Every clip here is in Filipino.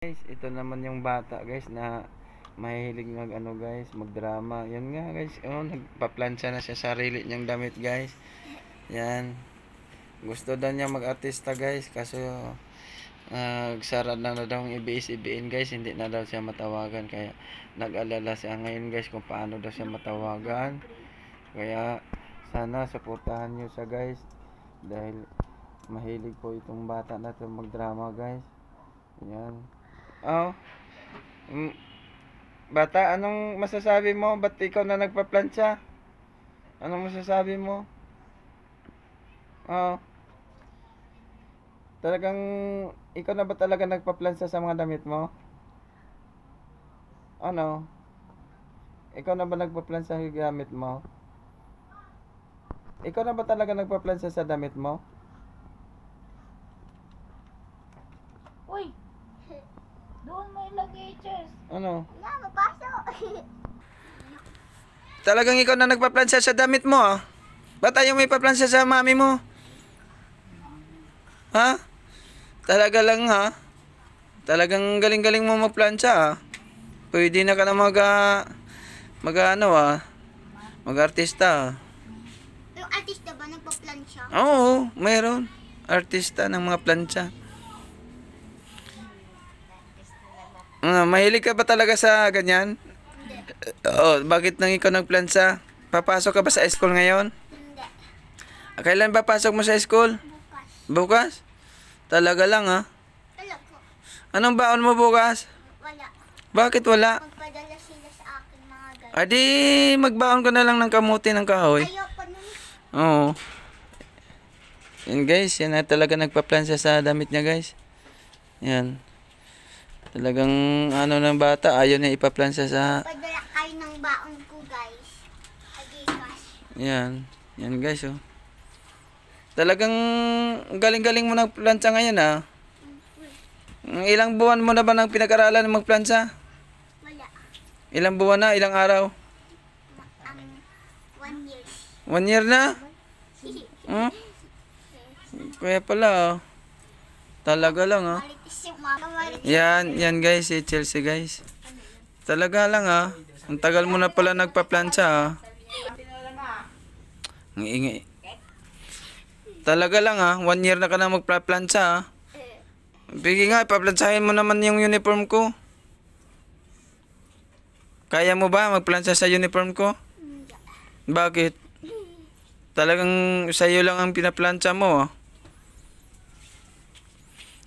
Guys, ito naman yung bata guys na mahilig mag ano guys, magdrama. Yan nga guys, oh, nagpaplansya na siya sarili niyang damit guys. Yan. Gusto daw niya mag-artista guys, kaso nagsara na na daw ang ibis-ibiin guys, hindi na daw siya matawagan kaya nag-alala siya ngayon guys kung paano daw siya matawagan. Kaya sana suportahan niyo siya guys dahil mahilig po itong bata na to magdrama guys. Yan. Oh. Mm. Bata, anong masasabi mo? Ba't ikaw na nagpa-plancha? Anong masasabi mo? Oh. Talagang, ikaw na ba talaga nagpa-plancha sa mga damit mo? Ano? Ikaw na ba nagpa-plancha sa gamit mo? Ikaw na ba talaga nagpa-plancha sa damit mo? Uy! Doon mo ilagay, Chess. Ano? Mama, pasok! Talagang ikaw na nagpa-plancha sa damit mo, ah. Ba't ayaw mo ipa-plancha sa mami mo? Ha? Talaga lang, ha? Talagang galing-galing mo magplancha, ah. Pwede na ka na mag, ah, mag ano, ah. Mag-artista, ah. Yung artista ba nagpa-plan siya? Oo, mayroon. Artista ng mga plancha. Ah, mahilig ka ba talaga sa ganyan? Oo, bakit nang ikaw nagplancha? Papasok ka ba sa school ngayon? Hindi. Ah, Kailan ba pasok mo sa school? Bukas. Bukas? Talaga lang ha? Wala po. Anong baon mo bukas? Wala. Bakit wala? Magpadala sila sa akin mga guys. Adi, magbaon ka na lang ng kamuti ng kahoy. Ayoko nun. Oo. Yan guys, yan na talaga nagpa-plan siya sa damit niya guys. Yan. Talagang ano ng bata, ayaw na ipa-plan siya sa... Padala kayo ng baon ko guys. Adikas. Yan. Yan guys oh. Talagang galing-galing mo ng plancha ngayon ah. Ilang buwan mo na ba nang pinag-aralan ng magplancha? Wala. Ilang buwan na? Ilang araw? Ang one years. One year na? Hmm? Kaya pala oh. Talaga lang ah. Mama. Maritis. Yan, yan guys, si Chelsea guys. Talaga lang ah. Ang tagal mo na pala nagpa-plancha ah. Ang ingay. Talaga lang ah, one year na ka na magpa-plancha ah. Bigi nga, ipa-planchahin mo naman yung uniform ko. Kaya mo ba magplancha sa uniform ko? Bakit? Talagang sa'yo lang ang pinaplantsa mo ah.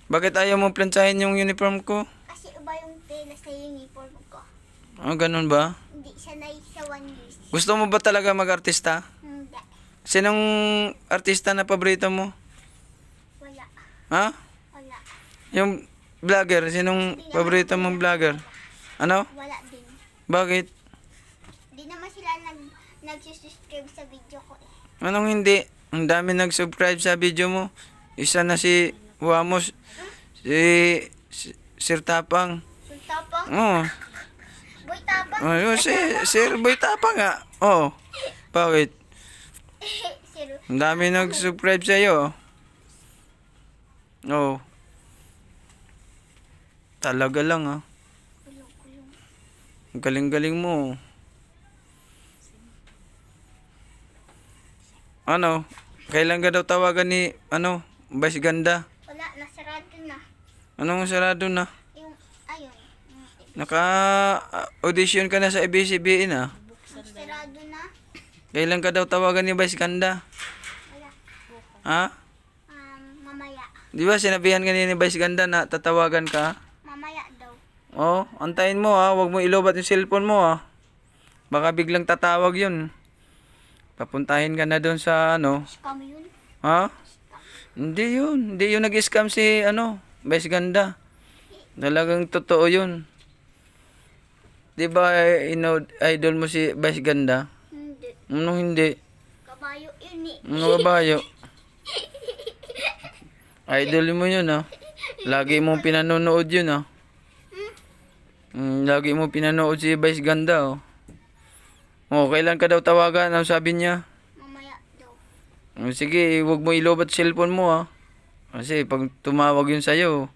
Bakit ayaw mo plantsahin yung uniform ko? Kasi iba yung tela sa uniform ko. Ah, ganun ba? Hindi siya na sa one years. Gusto mo ba talaga mag-artista? Hindi. Sinong artista na paborito mo? Wala. Ha? Wala. Yung vlogger, sinong paborito mong vlogger? Ano? Wala din. Bakit? Di naman sila nag nagsusubscribe sa video ko eh. Anong hindi? Ang dami nag-subscribe sa video mo. Isa na si Wamos, si, si Sir Tapang. Yung tapang, Oh, boy tapang. oh si Sir Boy Tapang nga. Oh, bakit? Ang dami nag-subscribe sa'yo. Oh. Talaga lang ah. Ang galing-galing mo. Ano? Kailan ka daw tawagan ni, ano, Vice Ganda? Wala, nasarado na. Anong sarado na? Yung, ayun. Naka-audition ka na sa ABCBN ah. Nasarado na. Kailan ka daw tawagan ni Vice Ganda? Wala. Ha? Um, mamaya. Di ba sinabihan ka ni Vice Ganda na tatawagan ka? Mamaya daw. Oh, antayin mo ha. Huwag mo ilobat yung cellphone mo ha. Baka biglang tatawag yun. Papuntahin ka na doon sa ano. Scam yun. Ha? Hindi yun. Hindi yun nag-scam si ano. Vice Ganda. Talagang totoo yun. Di ba eh, ino, idol mo si Vice Ganda? Hindi. Ano hindi? Kabayo yun eh. Ano kabayo? Idol mo yun ha. Lagi mo pinanonood yun ha. Mm, lagi mo pinanood si Vice Ganda oh. Oh, kailan ka daw tawagan? Ano sabi niya? Oh, sige, huwag mo ilobat cellphone mo ha. Kasi pag tumawag yun sa'yo,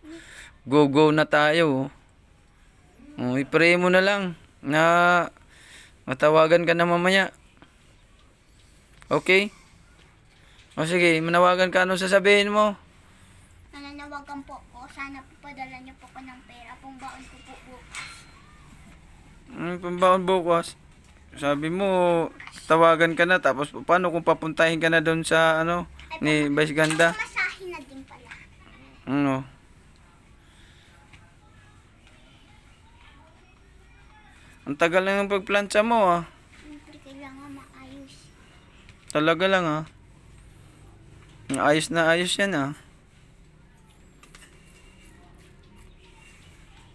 go go na tayo. Oh, i-pray mo na lang na matawagan ka na mamaya. Okay? O sige, manawagan ka ano sasabihin mo? Nananawagan po ko. Sana po padala niyo po ko ng pera. Pong baon ko po bukas. Ano pambaon bukas? Sabi mo, tawagan ka na tapos paano kung papuntahin ka na doon sa ano ni Vice Ganda? Masahin na din pala. Ano? Ang tagal lang ng pagplantsa mo ah. Siyempre kailangan maayos. Talaga lang ah. Ayos na ayos yan ah.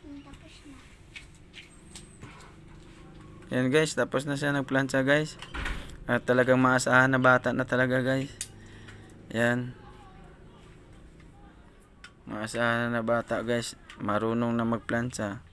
Hmm, tapos na. Yan guys, tapos na siya nagplantsa guys. At talagang maasahan na bata na talaga guys. Yan. Maasahan na bata guys. Marunong na magplantsa.